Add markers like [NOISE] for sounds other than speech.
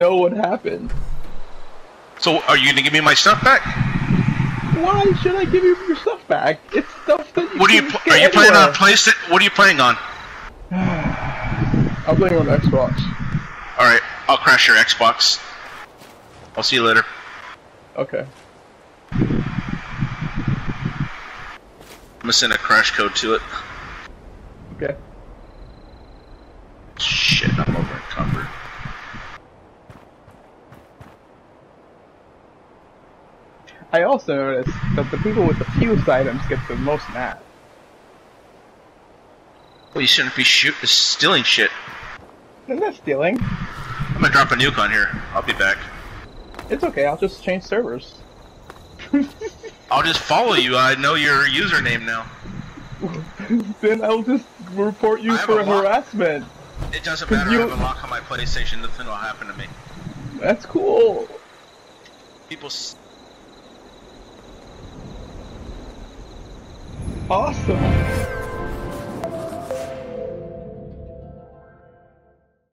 know what happened. So, are you gonna give me my stuff back? Why should I give you your stuff back? It's stuff that you What are you? get Are you playing on anywhere. PlayStation? What are you playing on? [SIGHS] I'm playing on Xbox. All right, I'll crash your Xbox. I'll see you later. Okay. I'm gonna send a crash code to it. Okay. Shit, I'm over encumbered. I also noticed that the people with the fewest items get the most mad. Well, you shouldn't be shoot stealing shit. Isn't that stealing? I'm gonna drop a nuke on here. I'll be back. It's okay, I'll just change servers. [LAUGHS] I'll just follow you. I know your username now. then I'll just report you for harassment. It doesn't matter. you- I have a lock on my PlayStation. Nothing will happen to me. That's cool. People. Awesome.